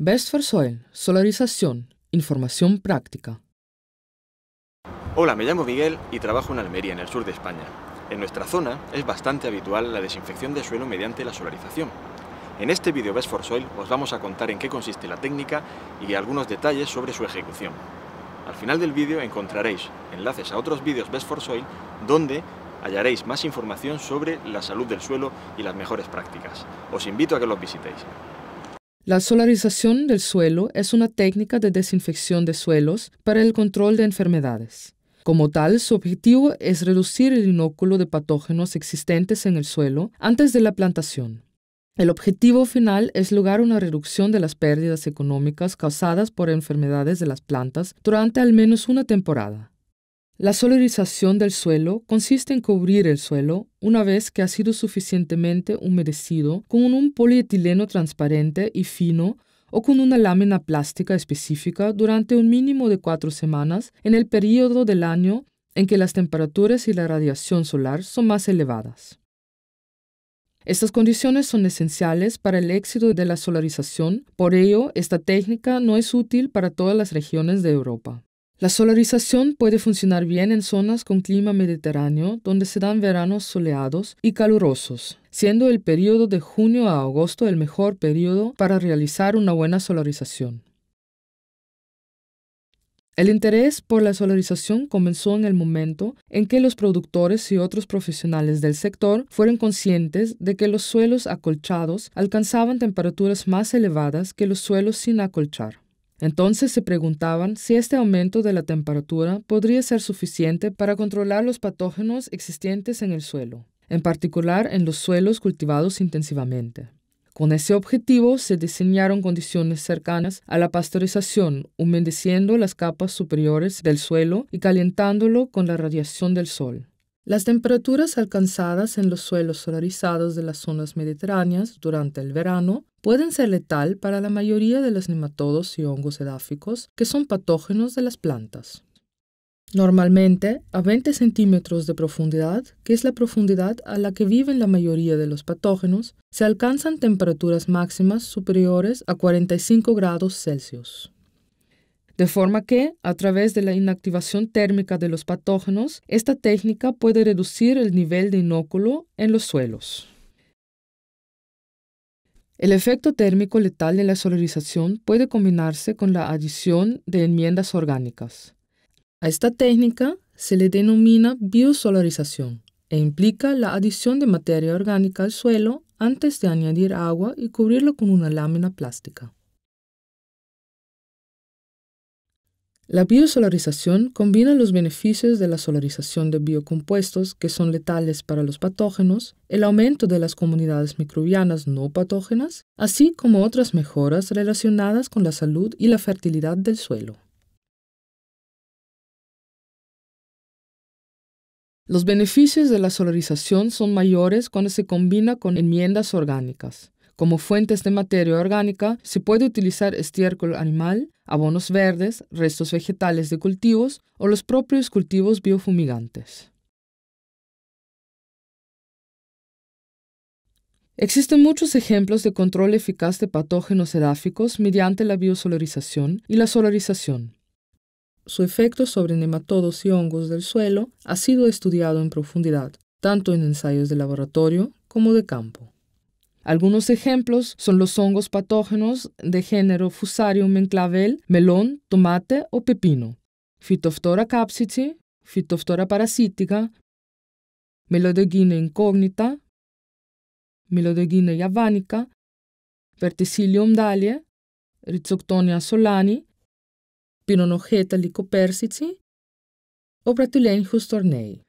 Best for Soil, solarización, información práctica. Hola, me llamo Miguel y trabajo en Almería, en el sur de España. En nuestra zona es bastante habitual la desinfección de suelo mediante la solarización. En este vídeo Best for Soil os vamos a contar en qué consiste la técnica y algunos detalles sobre su ejecución. Al final del vídeo encontraréis enlaces a otros vídeos Best for Soil donde hallaréis más información sobre la salud del suelo y las mejores prácticas. Os invito a que los visitéis. La solarización del suelo es una técnica de desinfección de suelos para el control de enfermedades. Como tal, su objetivo es reducir el inóculo de patógenos existentes en el suelo antes de la plantación. El objetivo final es lograr una reducción de las pérdidas económicas causadas por enfermedades de las plantas durante al menos una temporada. La solarización del suelo consiste en cubrir el suelo una vez que ha sido suficientemente humedecido con un polietileno transparente y fino o con una lámina plástica específica durante un mínimo de cuatro semanas en el periodo del año en que las temperaturas y la radiación solar son más elevadas. Estas condiciones son esenciales para el éxito de la solarización, por ello esta técnica no es útil para todas las regiones de Europa. La solarización puede funcionar bien en zonas con clima mediterráneo, donde se dan veranos soleados y calurosos, siendo el periodo de junio a agosto el mejor periodo para realizar una buena solarización. El interés por la solarización comenzó en el momento en que los productores y otros profesionales del sector fueron conscientes de que los suelos acolchados alcanzaban temperaturas más elevadas que los suelos sin acolchar. Entonces se preguntaban si este aumento de la temperatura podría ser suficiente para controlar los patógenos existentes en el suelo, en particular en los suelos cultivados intensivamente. Con ese objetivo se diseñaron condiciones cercanas a la pasteurización, humedeciendo las capas superiores del suelo y calentándolo con la radiación del sol. Las temperaturas alcanzadas en los suelos solarizados de las zonas mediterráneas durante el verano pueden ser letal para la mayoría de los nematodos y hongos edáficos que son patógenos de las plantas. Normalmente, a 20 centímetros de profundidad, que es la profundidad a la que viven la mayoría de los patógenos, se alcanzan temperaturas máximas superiores a 45 grados Celsius. De forma que, a través de la inactivación térmica de los patógenos, esta técnica puede reducir el nivel de inóculo en los suelos. El efecto térmico letal de la solarización puede combinarse con la adición de enmiendas orgánicas. A esta técnica se le denomina biosolarización e implica la adición de materia orgánica al suelo antes de añadir agua y cubrirlo con una lámina plástica. La biosolarización combina los beneficios de la solarización de biocompuestos que son letales para los patógenos, el aumento de las comunidades microbianas no patógenas, así como otras mejoras relacionadas con la salud y la fertilidad del suelo. Los beneficios de la solarización son mayores cuando se combina con enmiendas orgánicas. Como fuentes de materia orgánica se puede utilizar estiércol animal, abonos verdes, restos vegetales de cultivos o los propios cultivos biofumigantes. Existen muchos ejemplos de control eficaz de patógenos edáficos mediante la biosolarización y la solarización. Su efecto sobre nematodos y hongos del suelo ha sido estudiado en profundidad, tanto en ensayos de laboratorio como de campo. Algunos ejemplos son los hongos patógenos de género Fusarium enclavel, melón, tomate o pepino, Phytophthora capsicum, Phytophthora parasitica, Melodegina incognita, Melodegina javanica, Verticillium dalie, Rhizoctonia solani, Pinonogeta lycopersici o Bratulenchus tornei.